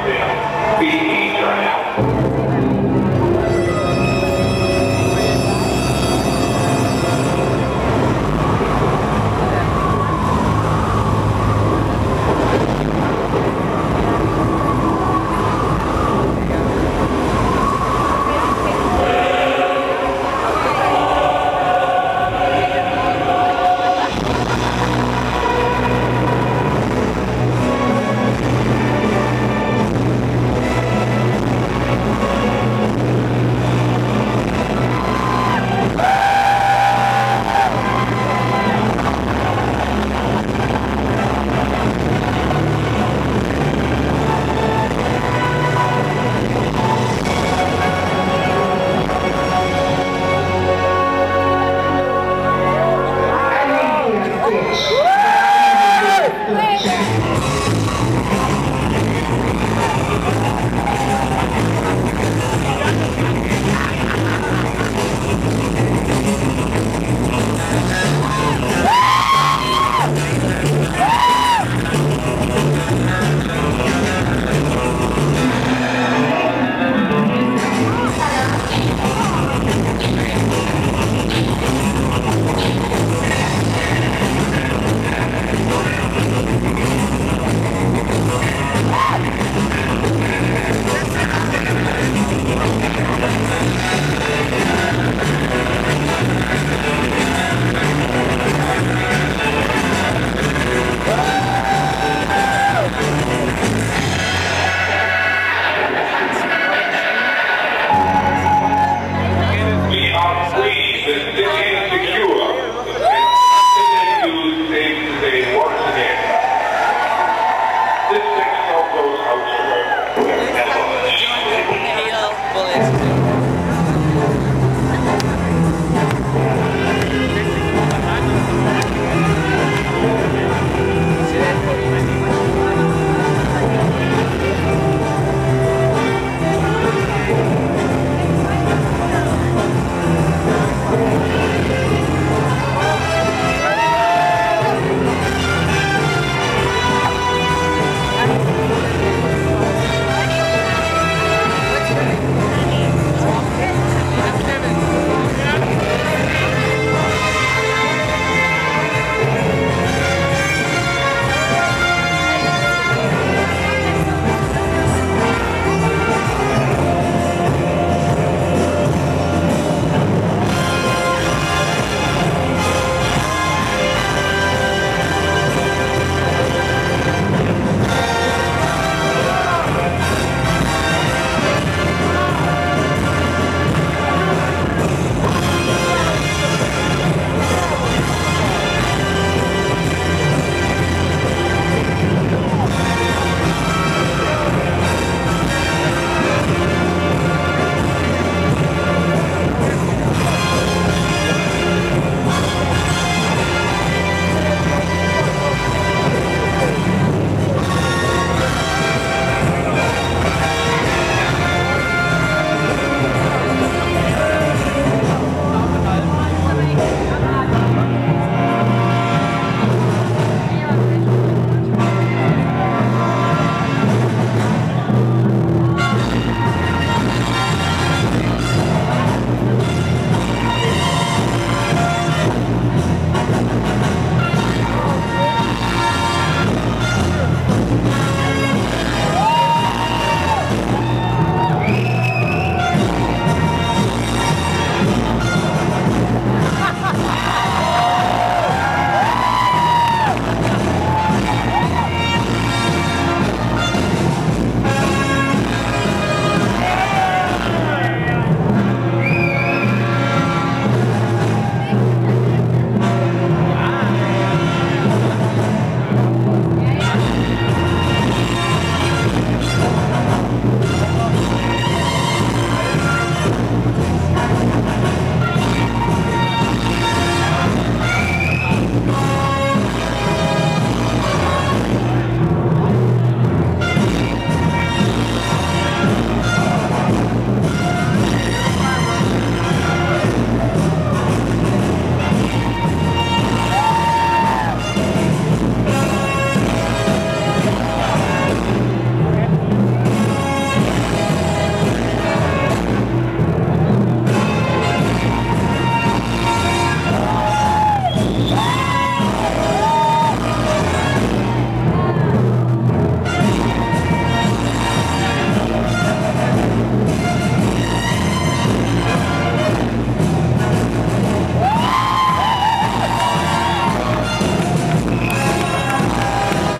Ladies,